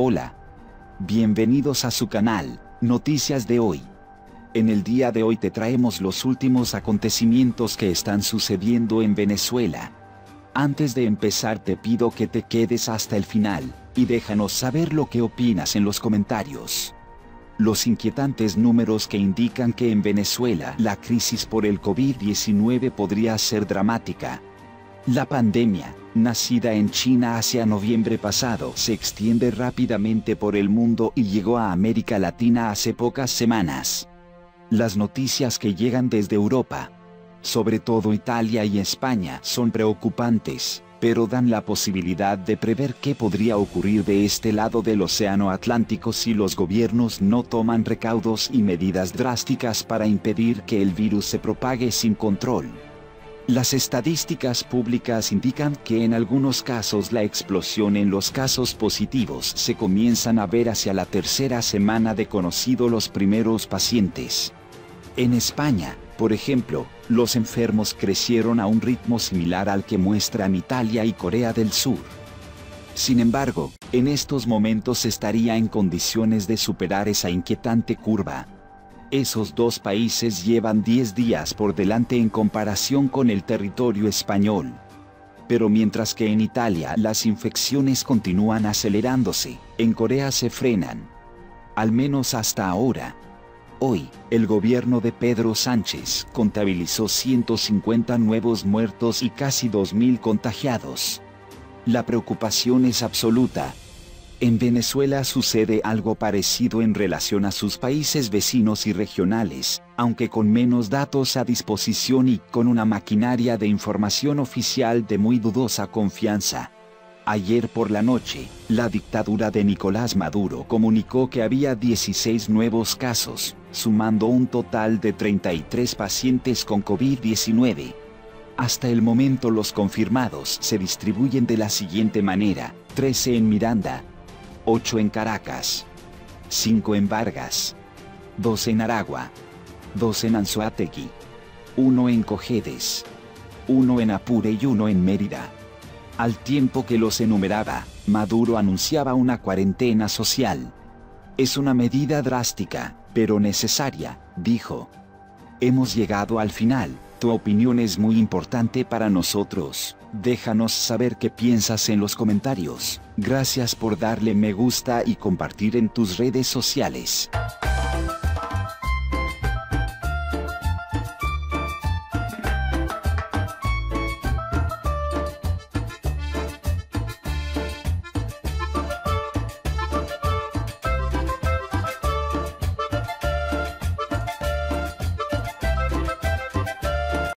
Hola. Bienvenidos a su canal, Noticias de hoy. En el día de hoy te traemos los últimos acontecimientos que están sucediendo en Venezuela. Antes de empezar te pido que te quedes hasta el final, y déjanos saber lo que opinas en los comentarios. Los inquietantes números que indican que en Venezuela la crisis por el COVID-19 podría ser dramática. La pandemia, nacida en China hacia noviembre pasado, se extiende rápidamente por el mundo y llegó a América Latina hace pocas semanas. Las noticias que llegan desde Europa, sobre todo Italia y España, son preocupantes, pero dan la posibilidad de prever qué podría ocurrir de este lado del Océano Atlántico si los gobiernos no toman recaudos y medidas drásticas para impedir que el virus se propague sin control. Las estadísticas públicas indican que en algunos casos la explosión en los casos positivos se comienzan a ver hacia la tercera semana de conocido los primeros pacientes. En España, por ejemplo, los enfermos crecieron a un ritmo similar al que muestran Italia y Corea del Sur. Sin embargo, en estos momentos estaría en condiciones de superar esa inquietante curva, esos dos países llevan 10 días por delante en comparación con el territorio español. Pero mientras que en Italia las infecciones continúan acelerándose, en Corea se frenan. Al menos hasta ahora. Hoy, el gobierno de Pedro Sánchez contabilizó 150 nuevos muertos y casi 2.000 contagiados. La preocupación es absoluta, en Venezuela sucede algo parecido en relación a sus países vecinos y regionales, aunque con menos datos a disposición y con una maquinaria de información oficial de muy dudosa confianza. Ayer por la noche, la dictadura de Nicolás Maduro comunicó que había 16 nuevos casos, sumando un total de 33 pacientes con COVID-19. Hasta el momento los confirmados se distribuyen de la siguiente manera, 13 en Miranda, 8 en Caracas, 5 en Vargas, 2 en Aragua, 2 en Anzoátegui, 1 en Cojedes, 1 en Apure y 1 en Mérida. Al tiempo que los enumeraba, Maduro anunciaba una cuarentena social. Es una medida drástica, pero necesaria, dijo. Hemos llegado al final, tu opinión es muy importante para nosotros. Déjanos saber qué piensas en los comentarios. Gracias por darle me gusta y compartir en tus redes sociales.